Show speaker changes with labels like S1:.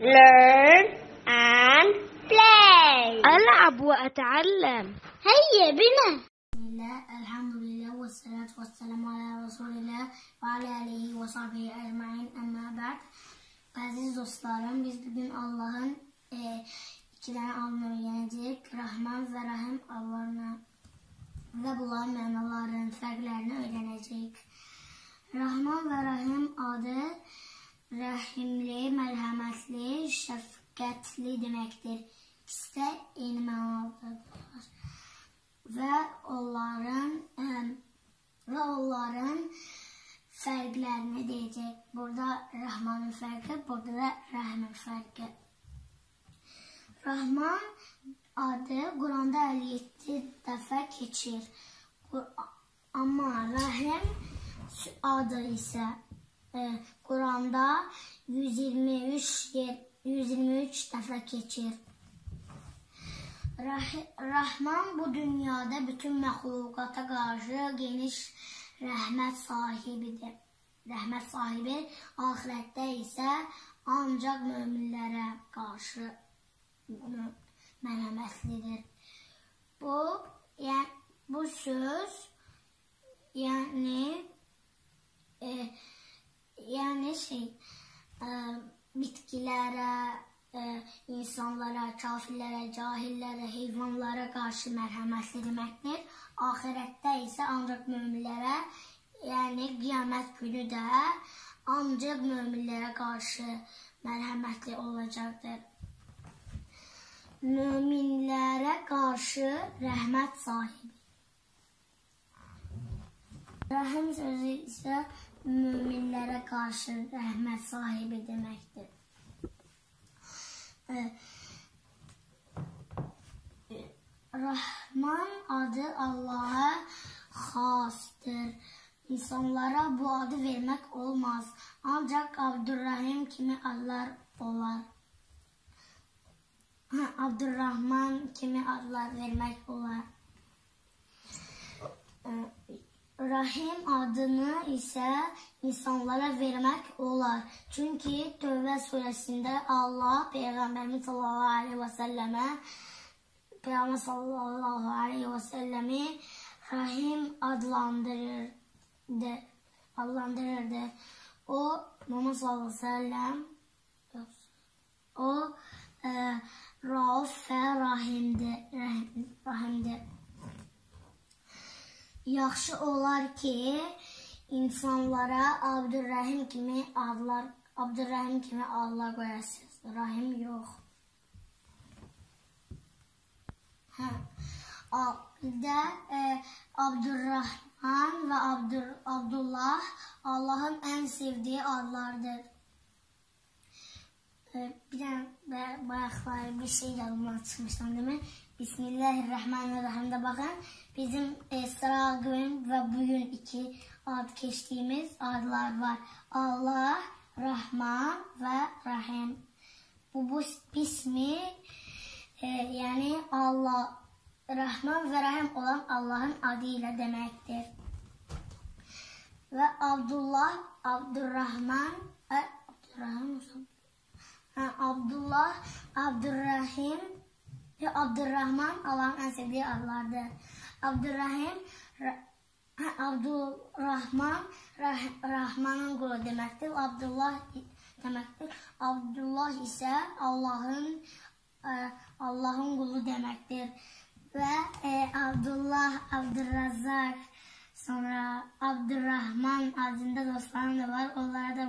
S1: learn and play
S2: ألعب وأتعلم
S1: هيا بنا
S3: بسم الله الحمد لله والصلاة والسلام على رسول الله ve ala aleyhi ve sahbihi ecmain amma ba'd. Aziz dostlarım biz bugün Allah'ın e, iki tane adını öğrenecek. Rahman ve Rahim Allah'ına ve bunların manalarının farklarını öğrenecek. Rahman ve Rahim adı rahimli, merhametli, şefkatli demektir. İkisi de eyni manalıdırlar. Ve onların em, ve onların farklarını diyecek. Burada Rahman'ın farkı, burada da Rahim'in farkı. Rahman adı Kur'an'da 57 defa geçir. Kur- Ama Rahim adı ise e, Kur'an'da 123 yer- 123 defa geçir. Rah- Rahman bu dünyada bütün məhlukata qarşı geniş rəhmət sahibidir. Rəhmət sahibi axirətdə isə ancaq möminlərə qarşı mərhəmətlidir. Bu yəni bu söz yəni e, yəni şey e, bitkilərə, e, insanlara, kafirlərə, cahillərə, heyvanlara qarşı mərhəmətli deməkdir. Axirətdə isə ancaq möminlərə, yəni qiyamət günü də ancaq möminlərə qarşı mərhəmətli olacaqdır. Möminlərə qarşı rəhmət sahibi. Rəhim sözü isə möminlərə qarşı rəhmət sahibi deməkdir. Ee, Rahman adı Allah'a xasdır. İnsanlara bu adı vermək olmaz. Ancaq Abdurrahim kimi adlar olar. Abdurrahman kimi adlar vermək olar. Ee, Rahim adını isə insanlara vermək olar. Çünki Tövbə surəsində Allah Peyğəmbərimiz sallallahu əleyhi və səlləmə Peyğəmbər sallallahu əleyhi və səlləmi Rahim adlandırırdı. Adlandırırdı. O Muhammed sallallahu əleyhi və səlləm o e, Rauf və Rahimdir. Rahim, rahimdir. Yaxşı olar ki, insanlara Abdurrahim kimi adlar, Abdurrahim kimi adlar qoyasınız. Rahim yox. Hə. Də e, Abdurrahman və Abdur, Abdullah Allahın ən sevdiyi adlardır. E, bir də bə- bayaqlar bir şey yadıma çıxmışdan demək. Bismillahirrahmanirrahim'de bakın. Bizim Esra gün ve bugün iki ad geçtiğimiz adlar var. Allah, Rahman ve Rahim. Bu, bu ismi e, yani Allah, Rahman ve Rahim olan Allah'ın adıyla demektir. Ve Abdullah, Abdurrahman, e, Abdurrahman, Abdullah, Abdurrahim, ve Abdurrahman Allah'ın en sevdiği adlardır. Abdurrahim, Abdurrahman, Rah- Rahman'ın kulu demektir. Abdullah demektir. Abdullah ise Allah'ın e, Allah'ın kulu demektir. Ve e, Abdullah, Abdurrazak, sonra Abdurrahman adında dostlarım da var. Onlara da.